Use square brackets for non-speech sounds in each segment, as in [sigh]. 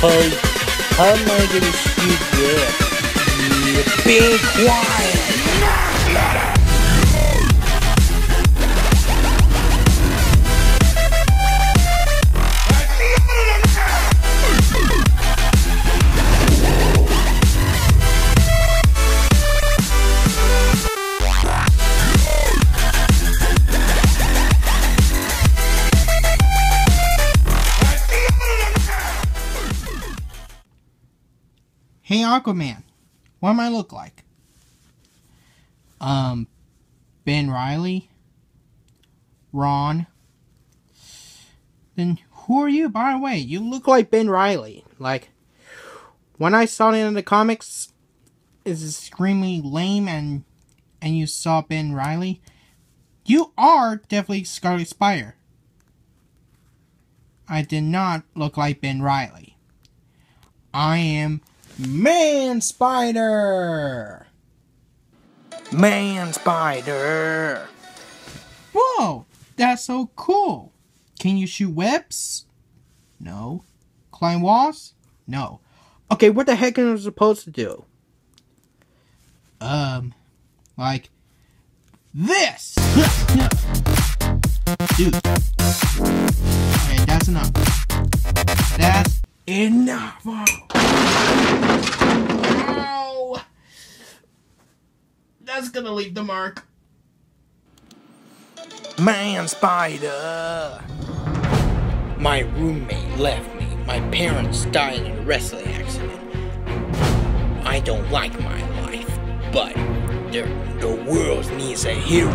Cause how am I gonna shoot that? Yeah, be quiet! Hey Aquaman, what am I look like? Um, Ben Riley? Ron? Then who are you, by the way? You look like Ben Riley. Like, when I saw it in the comics, it's extremely lame and and you saw Ben Riley, you are definitely Scarlet Spider. I did not look like Ben Riley. I am Man Spider! Man Spider! Whoa, that's so cool. Can you shoot webs? No. Climb walls? No. Okay, what the heck am I supposed to do? Um, like this. Dude. Okay, that's enough. That's enough. That's gonna leave the mark. Man Spider! My roommate left me. My parents died in a wrestling accident. I don't like my life, but the, the world needs a hero.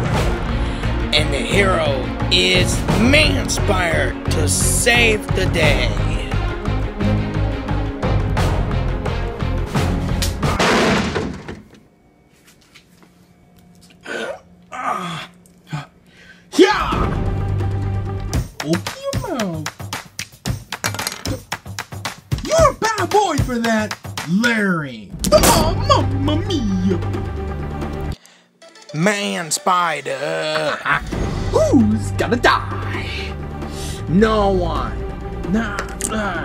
And the hero is Man Spider to save the day. For that, Larry. Oh, mamma mia. Man Spider! Who's gonna die? No one. Nah. nah.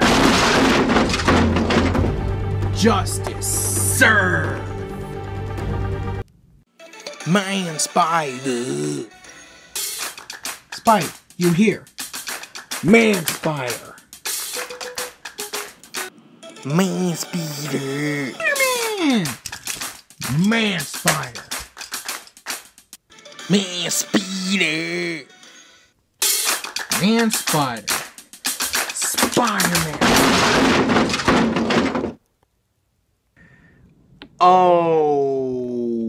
Justice serve. Man Spider! Spider, you here? Man Spider! Man Spider! Man. Man Spider. Man Spider! Man Spider. Spider-Man. Oh.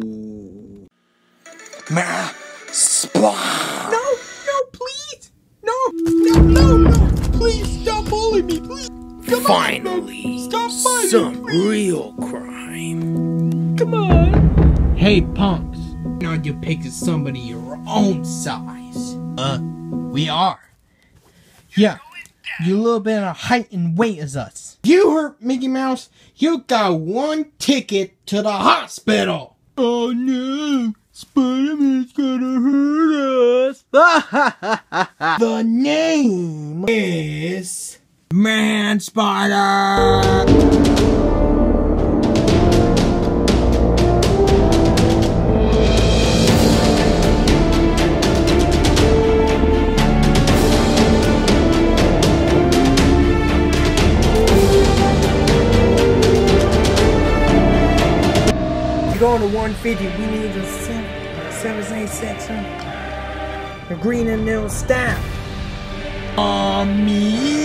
Man Spider! No, no, please. No, no, no, no. Please stop bullying me, please. Come Finally, on. Stop fighting. some please. real crime. Come on. Hey, punks. Now you pick somebody your own size. Uh, we are. Yeah, you a little bit of height and weight as us. You hurt Mickey Mouse, you got one ticket to the hospital. Oh no, Spider-Man's gonna hurt us. [laughs] the name is Man Spider. You're going to 150, we need a 786, huh? A green and nil stamp. On me.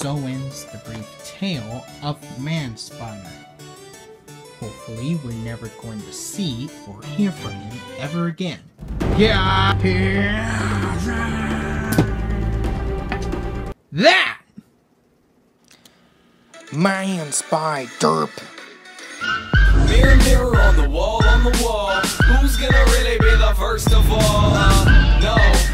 So ends the brief tale of Man Spider. Hopefully, we're never going to see or hear from him ever again. Yeah. That Man Spider. Mirror, mirror on the wall, on the wall. Who's gonna really be the first of all? No.